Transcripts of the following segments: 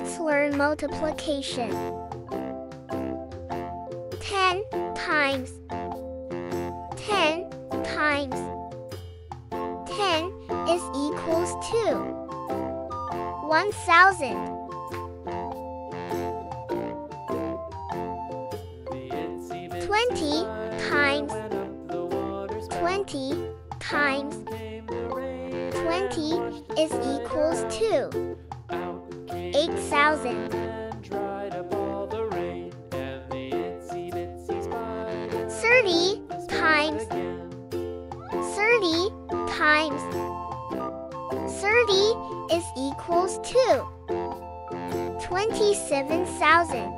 Let's learn multiplication. 10 times. 10 times. 10 is equals to 1000. 20 times. 20 times. 20 is equals to 8,000. 30 times. 30 times. 30 is equals to 27,000.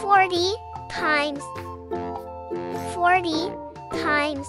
40 times. 40 times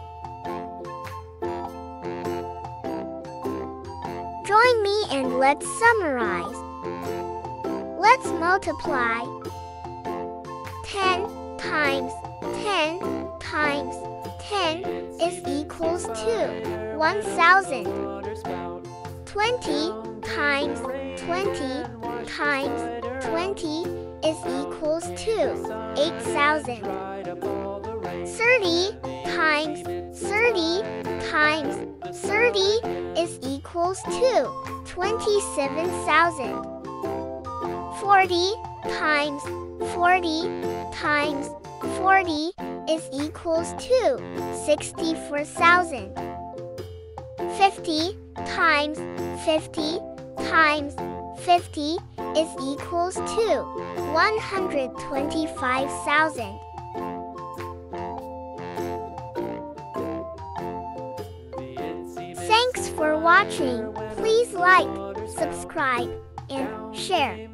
Join me and let's summarize. Let's multiply 10 times 10 times 10 is equals to 1000. 20 times 20 times 20 is equals to 8000. 30 times 30 times 30 is equals to 27,000. 40 times 40 times 40 is equals to 64,000. 50 times 50 times 50 is equals to 125,000. Watching. Please like, subscribe, and share.